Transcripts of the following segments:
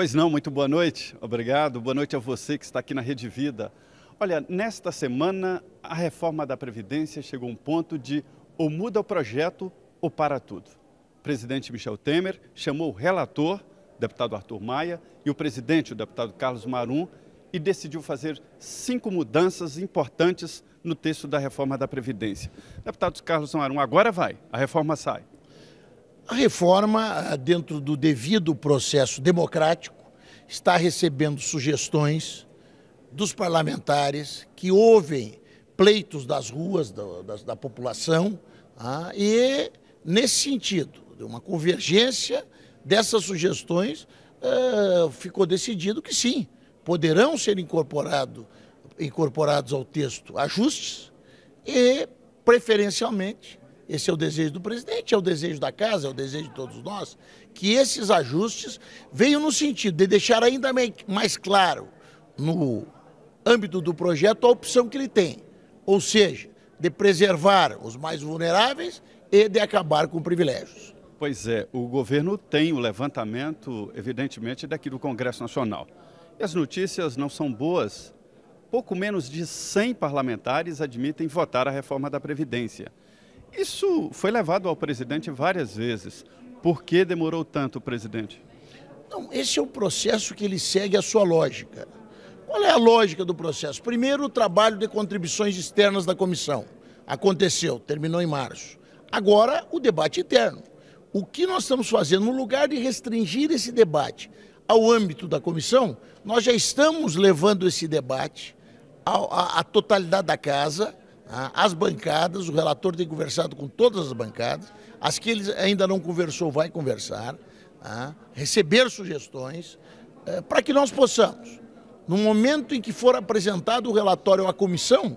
Pois não, muito boa noite. Obrigado. Boa noite a você que está aqui na Rede Vida. Olha, nesta semana a reforma da Previdência chegou a um ponto de ou muda o projeto ou para tudo. O presidente Michel Temer chamou o relator, deputado Arthur Maia, e o presidente, o deputado Carlos Marum, e decidiu fazer cinco mudanças importantes no texto da reforma da Previdência. Deputado Carlos Marum, agora vai, a reforma sai. A reforma, dentro do devido processo democrático, está recebendo sugestões dos parlamentares que ouvem pleitos das ruas, da, da, da população, ah, e, nesse sentido, de uma convergência dessas sugestões, eh, ficou decidido que sim, poderão ser incorporado, incorporados ao texto ajustes e, preferencialmente, esse é o desejo do presidente, é o desejo da casa, é o desejo de todos nós, que esses ajustes venham no sentido de deixar ainda mais claro no âmbito do projeto a opção que ele tem, ou seja, de preservar os mais vulneráveis e de acabar com privilégios. Pois é, o governo tem o levantamento, evidentemente, daqui do Congresso Nacional. E as notícias não são boas. Pouco menos de 100 parlamentares admitem votar a reforma da Previdência. Isso foi levado ao presidente várias vezes. Por que demorou tanto, presidente? Não, esse é o processo que ele segue a sua lógica. Qual é a lógica do processo? Primeiro, o trabalho de contribuições externas da comissão. Aconteceu, terminou em março. Agora, o debate interno. O que nós estamos fazendo? No lugar de restringir esse debate ao âmbito da comissão, nós já estamos levando esse debate à totalidade da casa as bancadas, o relator tem conversado com todas as bancadas, as que ele ainda não conversou, vai conversar, ah, receber sugestões, eh, para que nós possamos, no momento em que for apresentado o relatório à comissão,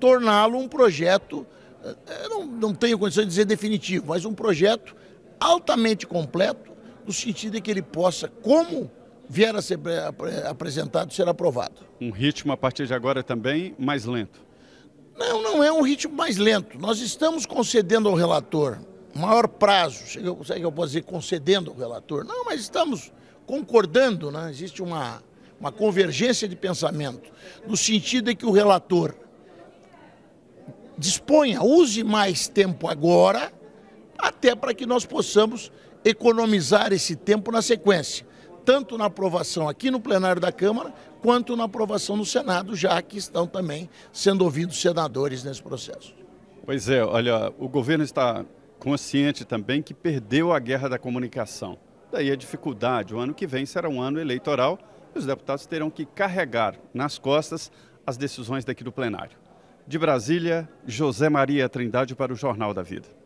torná-lo um projeto, eh, não, não tenho condição de dizer definitivo, mas um projeto altamente completo, no sentido de que ele possa, como vier a ser apresentado, ser aprovado. Um ritmo a partir de agora também mais lento. Não, não é um ritmo mais lento. Nós estamos concedendo ao relator maior prazo, chega, que eu posso dizer concedendo ao relator? Não, mas estamos concordando, né? existe uma, uma convergência de pensamento, no sentido de que o relator disponha, use mais tempo agora, até para que nós possamos economizar esse tempo na sequência tanto na aprovação aqui no plenário da Câmara, quanto na aprovação no Senado, já que estão também sendo ouvidos senadores nesse processo. Pois é, olha, o governo está consciente também que perdeu a guerra da comunicação. Daí a dificuldade. O ano que vem será um ano eleitoral e os deputados terão que carregar nas costas as decisões daqui do plenário. De Brasília, José Maria Trindade para o Jornal da Vida.